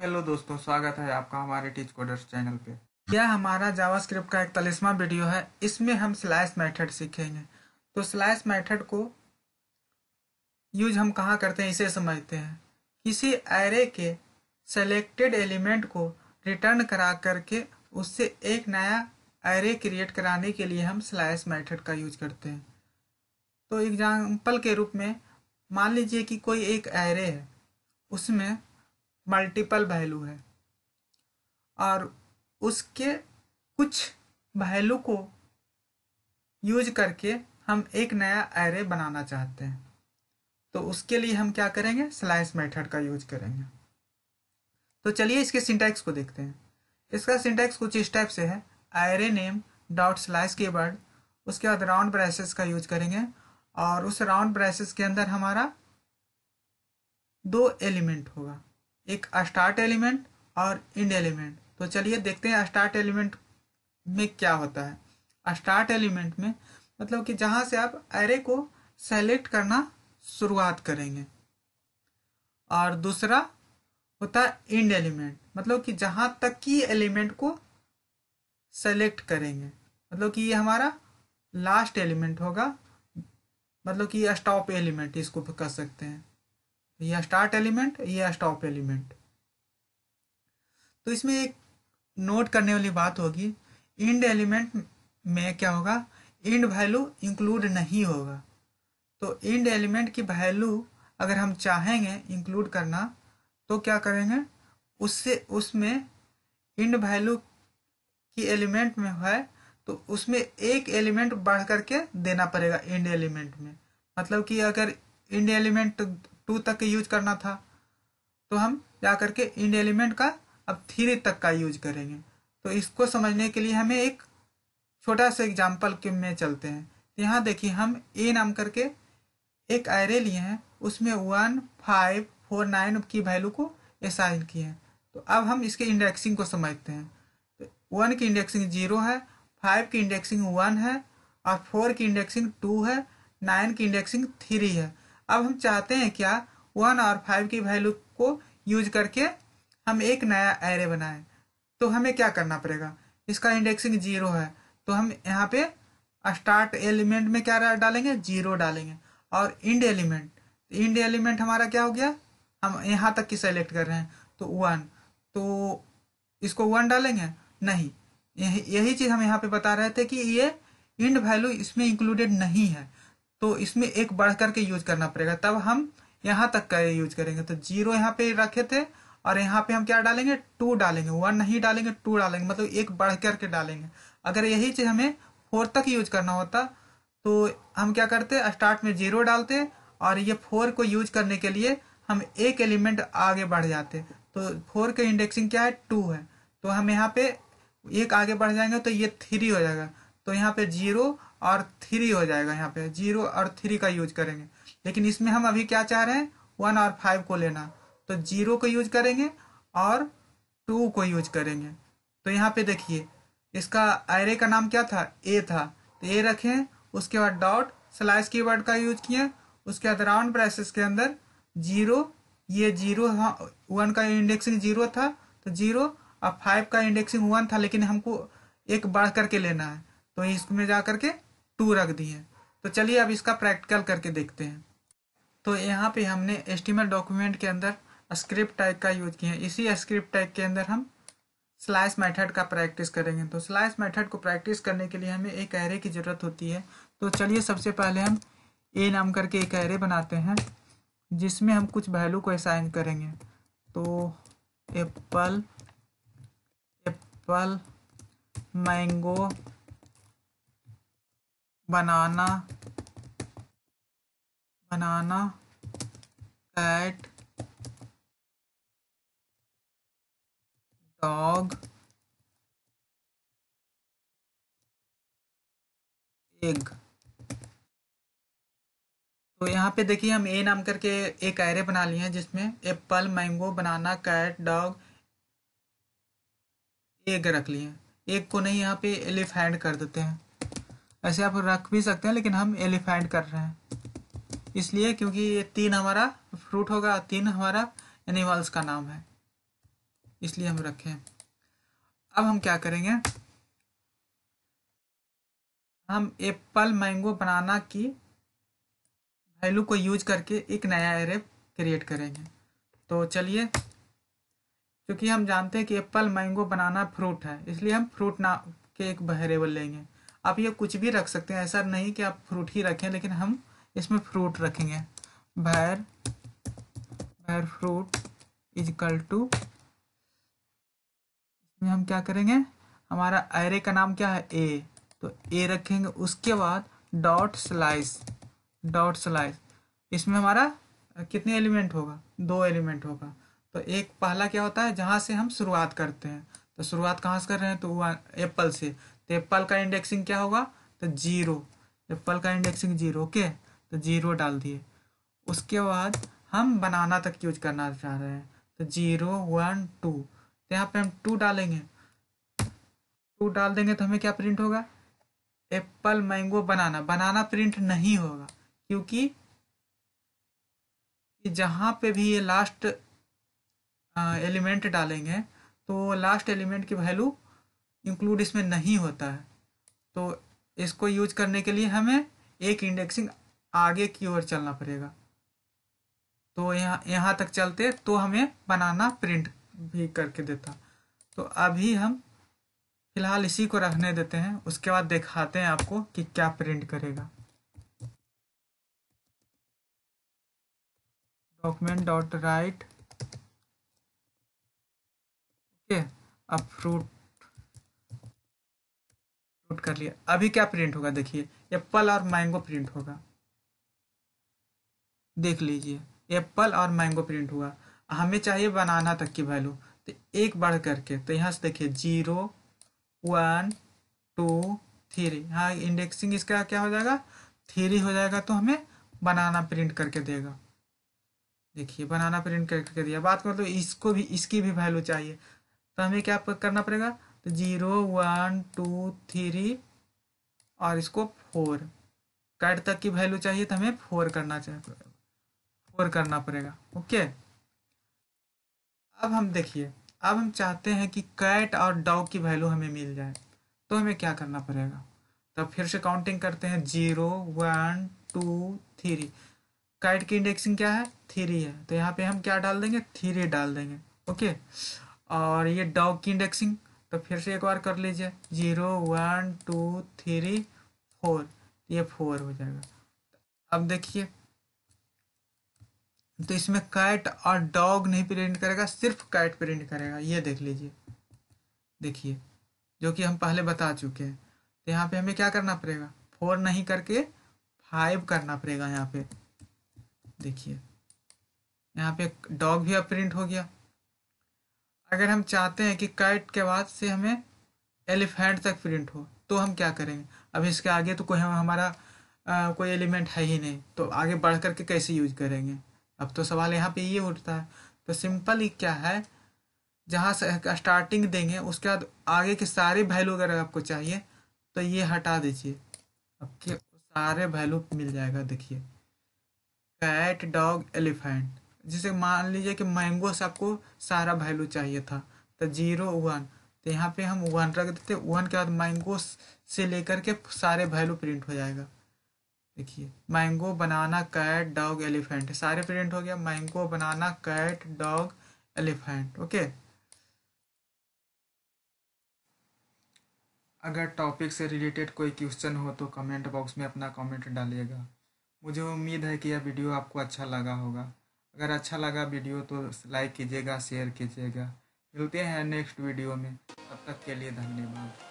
Hello दोस्तों, स्वागत है आपका हमारे टीच कोडर्स चैनल पे। यह हमारा जावास्क्रिप्ट का एक तलिस्मा वीडियो है। इसमें हम स्लैश मेथड सीखेंगे। तो स्लैश मेथड को यूज़ हम कहाँ करते हैं, इसे समझते हैं। किसी एरे के सेलेक्टेड एलिमेंट को रिटर्न करा करके उससे एक नया एरे क्रिएट कराने के लिए हम स्लैश मेथड का यूज़ करते हैं। तो एग्ज़ाम्पल के रूप में मान लीजिए कि कोई एक एरे है, उसमें मल्टीपल वैल्यू है। और उसके कुछ वैल्यू को यूज़ करके हम एक नया एरे बनाना चाहते हैं। तो उसके लिए हम क्या करेंगे? स्लाइस मेथड का यूज़ करेंगे। तो चलिए इसके सिंटैक्स को देखते हैं। इसका सिंटैक्स कुछ इस टाइप से है। एरे नेम डॉट स्लाइस के वर्ड उसके बाद राउंड ब्रेसेस का यूज़ करेंगे। और उस राउंड ब्रेसेस के अंदर हमारा दो एलिमेंट होगा। एक स्टार्ट एलिमेंट और इंड एलिमेंट तो चलिए देखते हैं स्टार्ट एलिमेंट में क्या होता है। स्टार्ट एलिमेंट में मतलब कि जहाँ से आप एरे को सेलेक्ट करना शुरुआत करेंगे। और दूसरा होता है इंड एलिमेंट मतलब कि जहाँ तक की एलिमेंट को सेलेक्ट करेंगे। मतलब कि ये हमारा लास्ट एलिमेंट होगा। मतलब कि स्टॉप एलिमेंट इसको कह सकते हैं। यह स्टार्ट एलिमेंट यह स्टॉप एलिमेंट तो इसमें एक नोट करने वाली बात होगी। इंड एलिमेंट में क्या होगा? इंड वैल्यू इंक्लूड नहीं होगा। तो इंड एलिमेंट की वैल्यू अगर हम चाहेंगे इंक्लूड करना तो क्या करेंगे? उससे, उसमें इंड वैल्यू की एलिमेंट में है तो उसमें एक एलिमेंट बढ़ करके देना पड़ेगा इंड एलिमेंट में। मतलब कि अगर इंड एलिमेंट टू तक यूज़ करना था। तो हम जा करके इंड एलिमेंट का अब थ्री तक का यूज़ करेंगे। तो इसको समझने के लिए हमें एक छोटा सा एग्ज़ाम्पल के में चलते हैं। तो यहाँ देखिए, हम ए नाम करके एक एरे लिए हैं। उसमें वन फाइव फोर नाइन की वैल्यू को असाइन किए हैं। तो अब हम इसके इंडेक्सिंग को समझते हैं। तो वन की इंडेक्सिंग ज़ीरो है फाइव की इंडेक्सिंग वन है, और फोर की इंडेक्सिंग टू है नाइन की इंडेक्सिंग थ्री है। अब हम चाहते हैं क्या वन और फाइव की वैल्यू को यूज़ करके हम एक नया एरे बनाएँ। तो हमें क्या करना पड़ेगा? इसका इंडेक्सिंग ज़ीरो है। तो हम यहाँ पे स्टार्ट एलिमेंट में क्या डालेंगे? ज़ीरो डालेंगे। और इंड एलिमेंट इंड एलिमेंट हमारा क्या हो गया? हम यहाँ तक की सेलेक्ट कर रहे हैं। तो वन तो इसको वन डालेंगे? नहीं। यही यही चीज़ हम यहाँ पे बता रहे थे कि ये इंड वैल्यू इसमें इंक्लूडेड नहीं है। तो इसमें एक बढ़ करके यूज़ करना पड़ेगा। तब हम यहाँ तक का यूज़ करेंगे। तो ज़ीरो यहाँ पे रखे थे और यहाँ पे हम क्या डालेंगे? टू डालेंगे। वन नहीं डालेंगे टू डालेंगे। मतलब एक बढ़ करके डालेंगे। अगर यही चीज़ हमें फोर तक यूज़ करना होता तो हम क्या करते? स्टार्ट में ज़ीरो डालते और ये फोर को यूज़ करने के लिए हम एक एलिमेंट आगे बढ़ जाते। तो फोर के इंडेक्सिंग क्या है? टू है। तो हम यहाँ पे एक आगे बढ़ जाएँगे तो ये थ्री हो जाएगा। तो यहाँ पे ज़ीरो और थ्री हो जाएगा यहाँ पे। ज़ीरो और थ्री का यूज़ करेंगे। लेकिन इसमें हम अभी क्या चाह रहे हैं? वन और फाइव को लेना। तो ज़ीरो को यूज़ करेंगे और टू को यूज़ करेंगे। तो यहाँ पे देखिए, इसका एरे का नाम क्या था? ए था। तो ए रखें, उसके बाद डॉट स्लाइस की का यूज़ किए, उसके बाद राउंड ब्रेसेस के अंदर ज़ीरो ये ज़ीरो वन का इंडेक्सिंग ज़ीरो था। तो ज़ीरो और फाइव का इंडेक्सिंग वन था, लेकिन हमको एक बढ़ करके लेना है। तो इसमें जा करके टू रख दिए तो चलिए अब इसका प्रैक्टिकल करके देखते हैं। तो यहाँ पे हमने एस्टिमल डॉक्यूमेंट के अंदर स्क्रिप्ट टाइप का यूज़ किया है। इसी स्क्रिप्ट टाइप के अंदर हम स्लाइस मेथड का प्रैक्टिस करेंगे। तो स्लाइस मेथड को प्रैक्टिस करने के लिए हमें एक एरे की ज़रूरत होती है। तो चलिए सबसे पहले हम ए नाम करके एक एरे बनाते हैं, जिसमें हम कुछ वैल्यू को असाइन करेंगे। तो apple apple mango banana banana cat dog egg तो यहाँ पे देखिए हम ए नाम करके एक एरे बना लिए हैं, जिसमें apple mango banana cat dog egg रख लिए एक को नहीं, यहाँ पे एलिफेंट कर देते हैं। ऐसे आप रख भी सकते हैं, लेकिन हम एलिफेंट कर रहे हैं। इसलिए क्योंकि ये तीन हमारा फ्रूट होगा, तीन हमारा एनिमल्स का नाम है। इसलिए हम रखें अब हम क्या करेंगे? हम एप्पल मैंगो बनाना की वैल्यू को यूज़ करके एक नया एरे क्रिएट करेंगे। तो चलिए, क्योंकि हम जानते हैं कि एप्पल मैंगो बनाना फ्रूट है, इसलिए हम फ्रूट ना के एक वेरिएबल लेंगे। आप ये कुछ भी रख सकते हैं, ऐसा नहीं कि आप फ्रूट ही रखें, लेकिन हम इसमें फ्रूट रखेंगे। भैर भैर फ्रूट इजकल टू, इसमें हम क्या करेंगे? हमारा एरे का नाम क्या है? ए तो ए रखेंगे, उसके बाद डॉट स्लाइस डॉट स्लाइस इसमें हमारा कितने एलिमेंट होगा? दो एलिमेंट होगा। तो एक पहला क्या होता है? जहाँ से हम शुरुआत करते हैं। तो शुरुआत कहाँ से कर रहे हैं? तो वो एप्पल से। तो एप्पल का इंडेक्सिंग क्या होगा? तो ज़ीरो एप्पल का इंडेक्सिंग ज़ीरो ओके तो ज़ीरो डाल दिए। उसके बाद हम बनाना तक यूज़ करना चाह रहे हैं। तो ज़ीरो वन टू तो यहाँ पे हम टू डालेंगे। टू डाल देंगे तो हमें क्या प्रिंट होगा? Apple mango banana banana print नहीं होगा, क्योंकि जहाँ पे भी ये लास्ट एलिमेंट डालेंगे तो लास्ट एलिमेंट की वैल्यू इंक्लूड इसमें नहीं होता है। तो इसको यूज़ करने के लिए हमें एक इंडेक्सिंग आगे की ओर चलना पड़ेगा। तो यहाँ यहाँ तक चलते तो हमें बनाना प्रिंट भी करके देता। तो अभी हम फ़िलहाल इसी को रखने देते हैं। उसके बाद दिखाते हैं आपको कि क्या प्रिंट करेगा। डॉक्यूमेंट डॉट राइट ओके, अब फ्रूट फ्रूट कर लिया। अभी क्या प्रिंट होगा देखिए एप्पल और मैंगो प्रिंट होगा। देख लीजिए एप्पल और मैंगो प्रिंट हुआ। हमें चाहिए बनाना तक की वैल्यू तो एक बढ़ करके तो यहाँ से देखिए ज़ीरो वन टू थ्री हाँ इंडेक्सिंग इसका क्या हो जाएगा? थ्री हो जाएगा तो हमें बनाना प्रिंट करके देगा। देखिए बनाना प्रिंट करके दिया। बात कर तो इसको भी, इसकी भी वैल्यू चाहिए। तो हमें क्या करना पड़ेगा? ज़ीरो, वन, टू, थ्री और इसको फोर। कैट तक की वैल्यू चाहिए तो हमें फोर करना चाहिए, फोर करना पड़ेगा, ओके? अब हम देखिए, अब हम चाहते हैं कि कैट और डॉग की वैल्यू हमें मिल जाए तो हमें क्या करना पड़ेगा? तो फिर से काउंटिंग करते हैं, zero, one, two, three. Cat की इंडेक्सिंग क्या है? थ्री है। तो यहाँ पे हम क्या डाल देंगे? थ्री डाल देंगे, ओके? और ये डॉग की इंडेक्सिंग तो फिर से एक बार कर लीजिए। Zero, one, two, three, four. ये फोर हो जाएगा। अब देखिए। तो इसमें कैट और डॉग नहीं प्रिंट करेगा, सिर्फ़ कैट प्रिंट करेगा। ये देख लीजिए। देखिए, जो कि हम पहले बता चुके हैं। तो यहाँ पे हमें क्या करना पड़ेगा? फोर नहीं करके फाइव करना पड़ेगा यहाँ पे। देखिए। यहाँ पे डॉग भी अब प्रिंट हो गया। अगर हम चाहते हैं कि कैट के बाद से हमें एलिफेंट तक प्रिंट हो तो हम क्या करेंगे? अब इसके आगे तो कोई हमारा आ, कोई एलिमेंट है ही नहीं तो आगे बढ़ करके कैसे यूज़ करेंगे? अब तो सवाल यहाँ पे ये उठता है तो सिंपल ही क्या है? जहाँ से स्टार्टिंग देंगे उसके बाद आगे के सारे वैल्यू अगर आपको चाहिए तो ये हटा दीजिए। आपके सारे वैल्यू मिल जाएगा देखिए। कैट डॉग एलिफेंट जैसे मान लीजिए कि मैंगो से आपको सारा वैल्यू चाहिए था। तो ज़ीरो वन तो यहाँ पे हम वन रख देते वन के बाद मैंगो से लेकर के सारे वैल्यू प्रिंट हो जाएगा। देखिए mango banana cat dog elephant सारे प्रिंट हो गया। Mango banana cat dog elephant okay अगर टॉपिक से रिलेटेड कोई क्वेश्चन हो तो कमेंट बॉक्स में अपना कमेंट डालिएगा। मुझे उम्मीद है कि यह वीडियो आपको अच्छा लगा होगा। अगर अच्छा लगा वीडियो तो लाइक कीजिएगा, शेयर कीजिएगा। मिलते हैं नेक्स्ट वीडियो में। तब तक के लिए धन्यवाद।